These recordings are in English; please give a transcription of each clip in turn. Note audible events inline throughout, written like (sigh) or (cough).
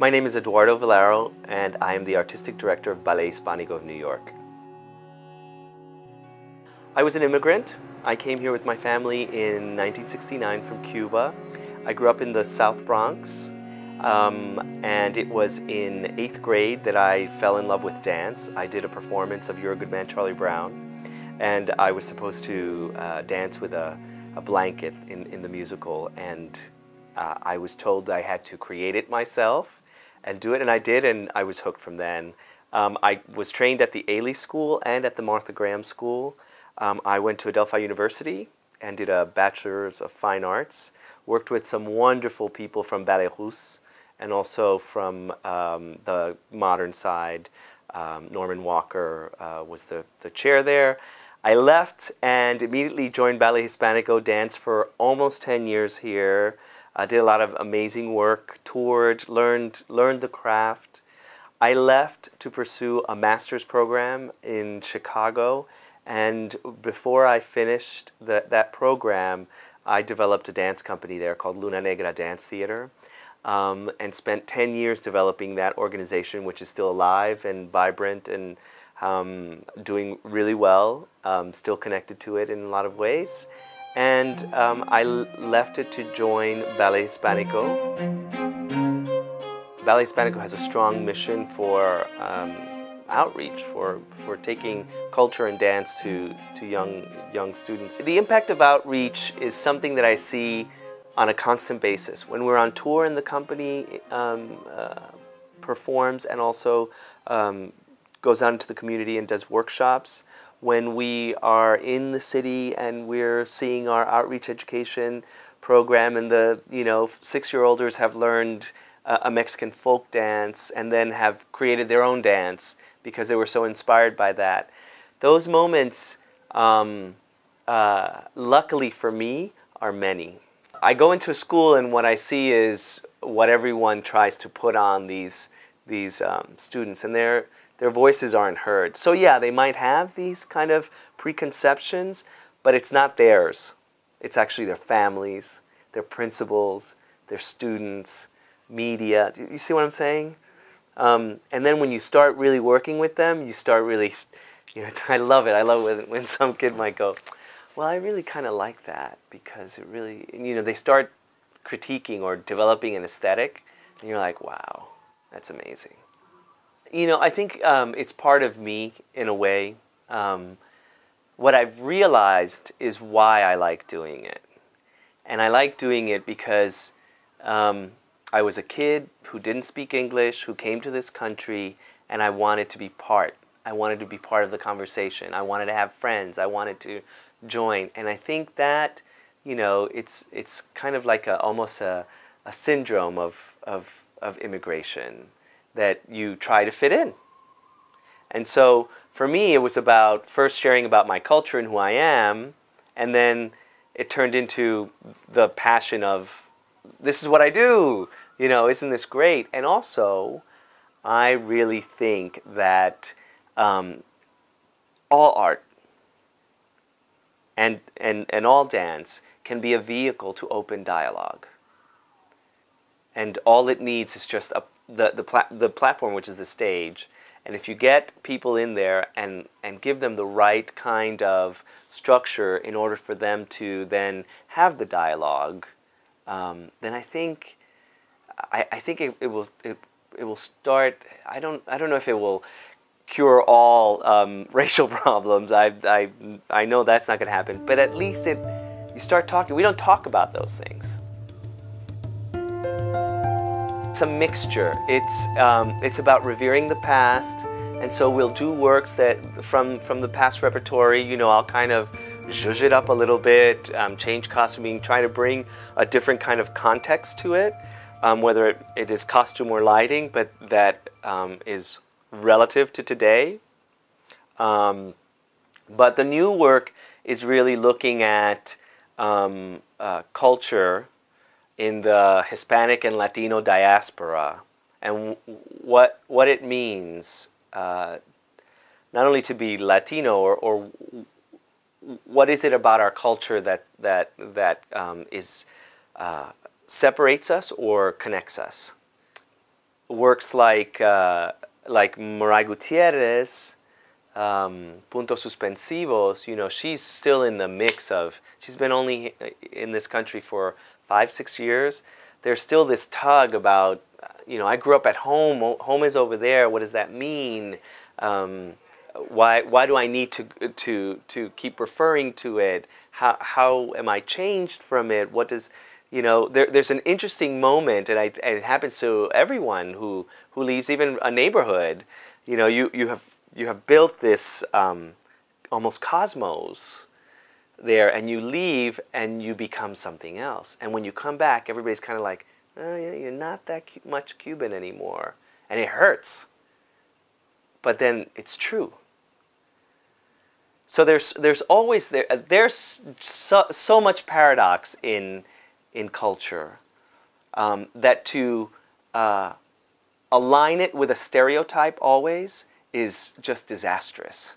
My name is Eduardo Vilaro, and I am the Artistic Director of Ballet Hispanico of New York. I was an immigrant. I came here with my family in 1969 from Cuba. I grew up in the South Bronx, um, and it was in eighth grade that I fell in love with dance. I did a performance of You're a Good Man, Charlie Brown, and I was supposed to uh, dance with a, a blanket in, in the musical, and uh, I was told I had to create it myself and do it, and I did, and I was hooked from then. Um, I was trained at the Ailey School and at the Martha Graham School. Um, I went to Adelphi University and did a Bachelor's of Fine Arts. Worked with some wonderful people from Ballet Russe and also from um, the modern side. Um, Norman Walker uh, was the, the chair there. I left and immediately joined Ballet Hispanico, danced for almost 10 years here. I did a lot of amazing work, toured, learned, learned the craft. I left to pursue a master's program in Chicago, and before I finished the, that program, I developed a dance company there called Luna Negra Dance Theater. Um, and spent 10 years developing that organization, which is still alive and vibrant and um, doing really well, um, still connected to it in a lot of ways and um, I left it to join Ballet Hispanico. Ballet Hispanico has a strong mission for um, outreach, for, for taking culture and dance to, to young, young students. The impact of outreach is something that I see on a constant basis. When we're on tour and the company um, uh, performs and also um, goes out into the community and does workshops, when we are in the city and we're seeing our outreach education program and the you know six-year-olders have learned uh, a Mexican folk dance and then have created their own dance because they were so inspired by that. Those moments, um, uh, luckily for me, are many. I go into a school and what I see is what everyone tries to put on these these um, students, and they're their voices aren't heard. So yeah, they might have these kind of preconceptions, but it's not theirs. It's actually their families, their principals, their students, media. You see what I'm saying? Um, and then when you start really working with them, you start really, (laughs) you know, (laughs) I love it. I love when, when some kid might go, well, I really kind of like that because it really, you know, they start critiquing or developing an aesthetic, and you're like, wow, that's amazing. You know, I think um, it's part of me in a way. Um, what I've realized is why I like doing it. And I like doing it because um, I was a kid who didn't speak English, who came to this country, and I wanted to be part. I wanted to be part of the conversation. I wanted to have friends. I wanted to join. And I think that, you know, it's, it's kind of like a, almost a, a syndrome of, of, of immigration that you try to fit in. And so for me, it was about first sharing about my culture and who I am, and then it turned into the passion of this is what I do. You know, isn't this great? And also, I really think that um, all art and, and, and all dance can be a vehicle to open dialogue. And all it needs is just a the the, pla the platform, which is the stage, and if you get people in there and and give them the right kind of structure in order for them to then have the dialogue, um, then I think I, I think it, it will it, it will start. I don't I don't know if it will cure all um, (laughs) racial problems. I, I, I know that's not going to happen, but at least it, you start talking. We don't talk about those things. It's a mixture. It's, um, it's about revering the past, and so we'll do works that from, from the past repertory, you know, I'll kind of zhuzh it up a little bit, um, change costuming, try to bring a different kind of context to it, um, whether it, it is costume or lighting, but that um, is relative to today. Um, but the new work is really looking at um, uh, culture in the Hispanic and Latino diaspora and what, what it means uh, not only to be Latino or, or what is it about our culture that, that, that um, is, uh, separates us or connects us. works like uh, like Moray Gutierrez, um, Puntos Suspensivos, you know, she's still in the mix of, she's been only in this country for five, six years. There's still this tug about, you know, I grew up at home, home is over there, what does that mean? Um, why, why do I need to, to, to keep referring to it? How, how am I changed from it? What does, you know, there, there's an interesting moment, and, I, and it happens to everyone who, who leaves even a neighborhood. You know, you, you have you have built this um, almost cosmos there, and you leave and you become something else. And when you come back, everybody's kind of like, oh, yeah, you're not that much Cuban anymore. And it hurts. But then it's true. So there's, there's always there, there's so, so much paradox in, in culture um, that to uh, align it with a stereotype always is just disastrous.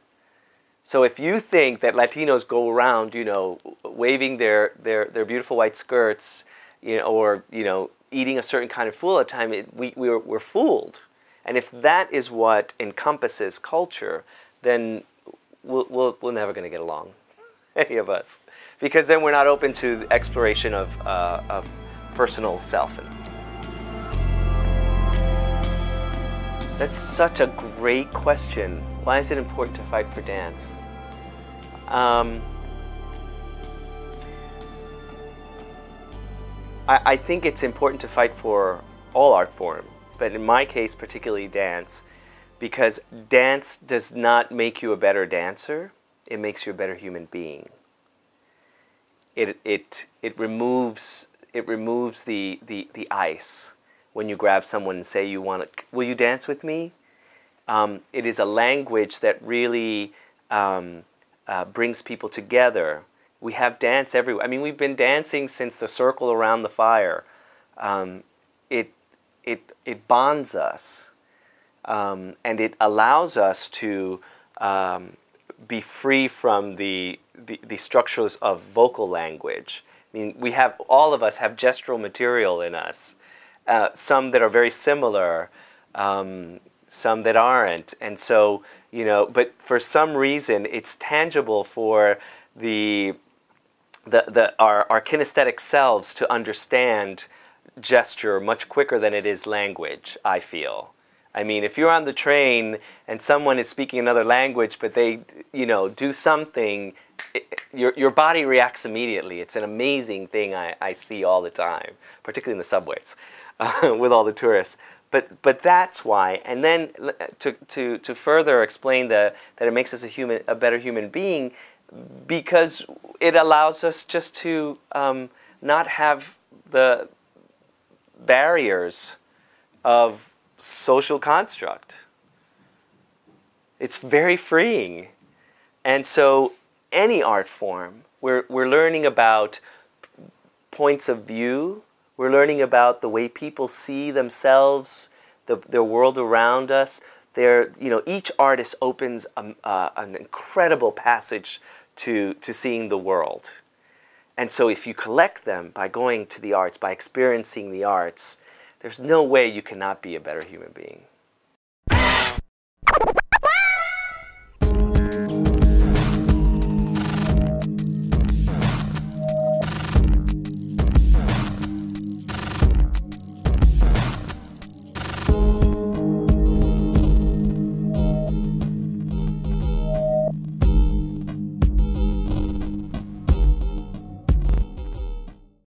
So if you think that Latinos go around, you know, waving their, their, their beautiful white skirts, you know, or, you know, eating a certain kind of food all the time, it, we, we're, we're fooled. And if that is what encompasses culture, then we'll, we'll, we're never going to get along, (laughs) any of us. Because then we're not open to the exploration of, uh, of personal self. That's such a great question. Why is it important to fight for dance? Um, I, I think it's important to fight for all art form, but in my case, particularly dance, because dance does not make you a better dancer, it makes you a better human being. It, it, it removes, it removes the, the, the ice when you grab someone and say you want to, will you dance with me? Um, it is a language that really um, uh, brings people together. We have dance everywhere. I mean, we've been dancing since the circle around the fire. Um, it, it, it bonds us um, and it allows us to um, be free from the, the, the structures of vocal language. I mean, we have, all of us have gestural material in us uh, some that are very similar, um, some that aren't. And so, you know, but for some reason, it's tangible for the, the, the, our, our kinesthetic selves to understand gesture much quicker than it is language, I feel. I mean, if you're on the train and someone is speaking another language, but they, you know, do something, it, your, your body reacts immediately. It's an amazing thing I, I see all the time, particularly in the subways uh, (laughs) with all the tourists. But, but that's why. And then to, to, to further explain the, that it makes us a, human, a better human being, because it allows us just to um, not have the barriers of social construct. It's very freeing. And so any art form, we're, we're learning about points of view we're learning about the way people see themselves, the, their world around us. They're, you know, each artist opens a, uh, an incredible passage to, to seeing the world. And so if you collect them by going to the arts, by experiencing the arts, there's no way you cannot be a better human being.